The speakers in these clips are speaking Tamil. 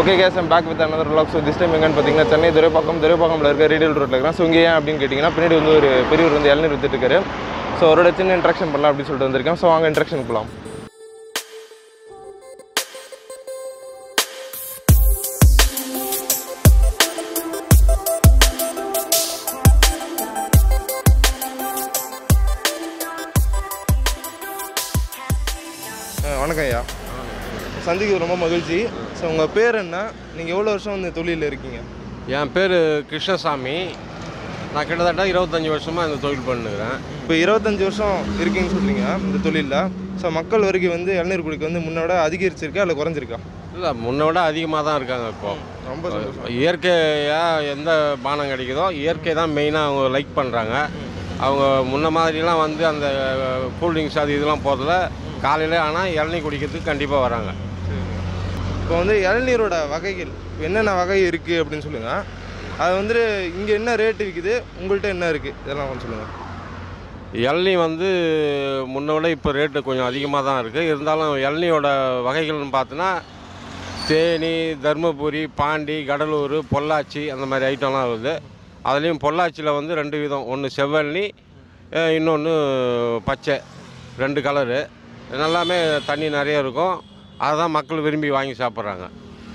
Okay guys I'm back with another vlog so this time எங்கன்னு பார்த்தீங்கன்னா சென்னை துரைப்பாக்கம் துரைப்பாக்கம்ல இருக்க ரீடியல் ரோட்டில் இருக்கிறேன். ஸோ இங்கே ஏன் அப்படின்னு கேட்டிங்கன்னா பின்னாடி வந்து ஒரு பெரியவர் வந்து இளநீர் வித்துட்டு இருக்காரு. ஸோ அவரோட சின்ன இன்ட்ராக்ஷன் பண்ணலாம் அப்படின்னு சொல்லிட்டு வந்திருக்கேன். ஸோ வாங்க இன்ட்ராக்ஷன் போகலாம் வணக்கம் ஐயா. சந்திக்கு ரொம்ப மகிழ்ச்சி. ஸோ உங்கள் பேர் என்ன? நீங்கள் எவ்வளோ வருஷம் இந்த தொழிலில் இருக்கீங்க? என் பேர் கிருஷ்ணசாமி. நான் கிட்டத்தட்ட இருபத்தஞ்சி வருஷமாக இந்த தொழில் பண்ணுகிறேன். இப்போ இருபத்தஞ்சி வருஷம் இருக்கீங்கன்னு சொல்கிறீங்க இந்த தொழிலில். ஸோ மக்கள் வரைக்கும் வந்து இளநீர் குடிக்க வந்து முன்னோட அதிகரிச்சிருக்கா இல்லை குறைஞ்சிருக்கா? இல்லை முன்னை விட அதிகமாக தான் இருக்காங்க இப்போ. ரொம்ப இயற்கையாக எந்த பானம் கிடைக்குதோ இயற்கை தான் மெயினாக அவங்க லைக் பண்ணுறாங்க அவங்க முன்ன மாதிரிலாம் வந்து அந்த கூல்ட்ரிங்க்ஸ் அது இதெல்லாம் போகிறதுல காலையில் ஆனால் இளநீ குடிக்கிறதுக்கு கண்டிப்பாக வராங்க. இப்போ வந்து இளநீரோட வகைகள் என்னென்ன வகை இருக்குது அப்படின்னு சொல்லுங்கள் அது வந்து இங்கே என்ன ரேட்டு விற்குது உங்கள்கிட்ட என்ன இருக்குது இதெல்லாம் கொஞ்சம் சொல்லுங்கள் இளநீ வந்து முன்ன விட இப்போ ரேட்டு கொஞ்சம் அதிகமாக தான் இருக்குது இருந்தாலும் இளநியோட வகைகள்னு பார்த்தோன்னா தேனி தருமபுரி பாண்டி கடலூர் பொள்ளாச்சி அந்த மாதிரி ஐட்டம்லாம் வருது. அதுலேயும் பொள்ளாச்சியில் வந்து ரெண்டு விதம். ஒன்று செவ்வழனி இன்னொன்று பச்சை. ரெண்டு கலரு எல்லாமே தண்ணி நிறைய இருக்கும். அதை தான் மக்கள் விரும்பி வாங்கி சாப்பிட்றாங்க.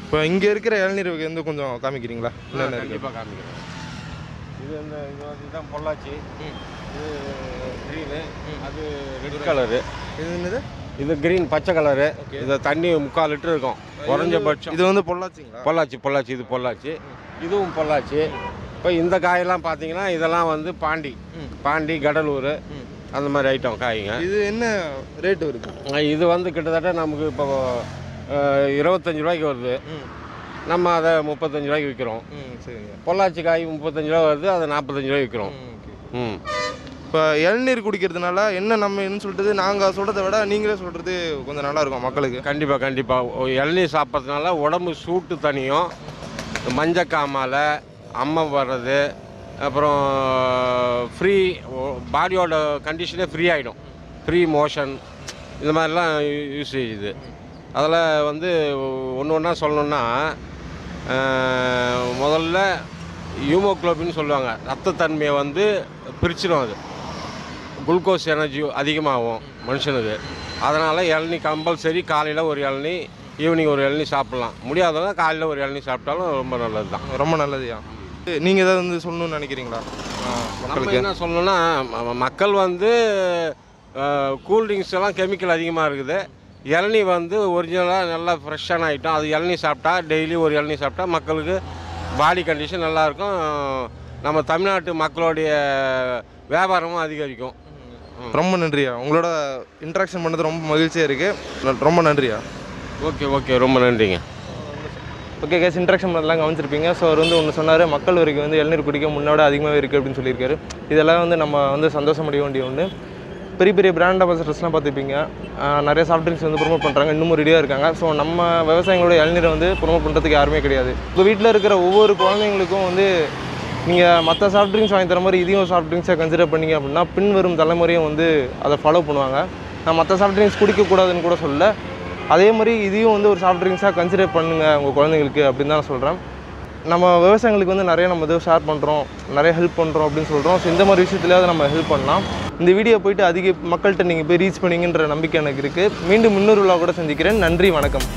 இப்போ இங்கே இருக்கிற இளநீர் வகை வந்து கொஞ்சம் காமிக்கிறீங்களா? கண்டிப்பாக காமிக்கிறேன். இது இந்த இது வந்து இதுதான் பொள்ளாச்சி இது க்ரீனு அது ரெட் கலரு இது என்னது? இது கிரீன் பச்சை கலரு இது தண்ணி முக்கால் லிட்டர் இருக்கும். குறைஞ்சபட்சம். இது வந்து பொள்ளாச்சிங்களா? பொள்ளாச்சி பொள்ளாச்சி இது பொள்ளாச்சி. இதுவும் பொள்ளாச்சி. இப்போ இந்த காயெல்லாம் பார்த்தீங்கன்னா இதெல்லாம் வந்து பாண்டி. பாண்டி கடலூர். அந்த மாதிரி ஐட்டம் காய்ங்க. இது என்ன ரேட் வருது? இது வந்து கிட்டத்தட்ட நமக்கு இப்போ இருபத்தஞ்சு ரூபாய்க்கு வருது. நம்ம அதை முப்பத்தஞ்சு ரூபாய்க்கு விற்கிறோம் பொள்ளாச்சி காய் முப்பத்தஞ்சு ரூபா வருது அதை நாற்பத்தஞ்சு ரூபாய்க்கு விற்கிறோம் ம் இப்போ இளநீர் குடிக்கிறதுனால என்ன நம்ம என்ன சொல்கிறது நாங்கள் சொல்கிறத விட நீங்களே சொல்கிறது கொஞ்சம் நல்லா இருக்கும் மக்களுக்கு. கண்டிப்பாக கண்டிப்பாக இளநீர் சாப்பிட்றதுனால உடம்பு சூட்டு தனியும். மஞ்சக்காமால அம்மம் வர்றது அப்புறம் ஃப்ரீ பாடியோட கண்டிஷனே ஃப்ரீ ஆகிடும் ஃப்ரீ மோஷன் இந்த மாதிரிலாம் யூஸ் செய்யுது அதில் வந்து ஒன்று ஒன்றா சொல்லணுன்னா முதல்ல ஹியூமோக்ளோபின்னு சொல்லுவாங்க. ரத்தத்தன்மையை வந்து பிரிச்சிடும் அது. குளுக்கோஸ் எனர்ஜி அதிகமாகும் மனுஷனுக்கு. அதனால் இளநீ கம்பல்சரி காலையில் ஒரு இளநீ ஈவினிங் ஒரு இளநீ சாப்பிட்லாம். முடியாதவங்க காலையில் ஒரு இளநீ சாப்பிட்டாலும் ரொம்ப நல்லது தான் ரொம்ப நல்லதுயா? நீங்கள் ஏதாவது வந்து சொல்லணும்னு நினைக்கிறீங்களா? மக்களுக்கு? என்ன சொல்லணும்னா மக்கள் வந்து கூல்ட்ரிங்க்ஸ் எல்லாம் கெமிக்கல் அதிகமாக இருக்குது. இளநீ வந்து ஒரிஜினலாக நல்லா ஃப்ரெஷ்ஷான ஐட்டம். அது இளநீ சாப்பிட்டா டெய்லி ஒரு இளநீ சாப்பிட்டா மக்களுக்கு பாடி கண்டிஷன் நல்லாயிருக்கும் நம்ம தமிழ்நாட்டு மக்களுடைய வியாபாரமும் அதிகரிக்கும். ரொம்ப நன்றியா. உங்களோட இன்ட்ராக்ஷன் பண்ணது ரொம்ப மகிழ்ச்சியாக இருக்குது ரொம்ப நன்றியா. Okay okay. ரொம்ப நன்றிங்க. ஓகே கேஸ் இன்ட்ராக்ஷன் பண்ணலாம் கவனிச்சிருப்பீங்க. ஸோ அவர் வந்து ஒன்று சொன்னார் மக்கள் வரைக்கும் வந்து இளநீர் குடிக்க முன்னோட அதிகமாகவே இருக்குது அப்படின்னு சொல்லியிருக்காரு. இதெல்லாம் வந்து நம்ம வந்து சந்தோஷமடைய வேண்டிய ஒன்று பெரிய பெரிய பிராண்ட் அம்பாசடர்ஸ்லாம் பார்த்துப்பீங்க நிறைய சாஃப்ட் ட்ரிங்க்ஸ் வந்து ப்ரொமோட் பண்ணுறாங்க இன்னமும் ரெடியாக இருக்காங்க. ஸோ நம்ம விவசாயிகளோட இளநீரை வந்து ப்ரொமோட் பண்ணுறதுக்கு யாருமே கிடையாது. இப்போ வீட்டில் இருக்கிற ஒவ்வொரு குழந்தைங்களுக்கும் வந்து நீங்கள் மற்ற சாஃப்ட் ட்ரிங்க்ஸ் வாங்கி தர மாதிரி இதையும் சாஃப்ட் ட்ரிங்க்ஸாக கன்சிடர் பண்ணீங்க அப்படின்னா பின்வரும் தலைமுறையும் வந்து அதை ஃபாலோ பண்ணுவாங்க. நான் மற்ற சாஃப்ட் ட்ரிங்க்ஸ் குடிக்கக்கூடாதுன்னு கூட சொல்ல அதே மாதிரி இதையும் வந்து ஒரு சாஃப்ட் ட்ரிங்க்ஸாக கன்சிடர் பண்ணுங்கள் உங்கள் குழந்தைங்களுக்கு அப்படின்னு தான் நான் சொல்கிறேன் நம்ம விவசாயங்களுக்கு வந்து நிறைய நம்ம இது ஷேர் பண்ணுறோம் நிறைய ஹெல்ப் பண்ணுறோம் அப்படின்னு சொல்கிறோம் ஸோ இந்த மாதிரி விஷயத்துலையாவது நம்ம ஹெல்ப் பண்ணலாம். இந்த வீடியோ போயிட்டு அதிக மக்கள்கிட்ட நீங்கள் போய் ரீச் பண்ணீங்கன்ற நம்பிக்கை எனக்கு இருக்குது மீண்டும் இன்னொரு விழா கூட சந்திக்கிறேன். நன்றி வணக்கம்.